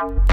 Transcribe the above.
out.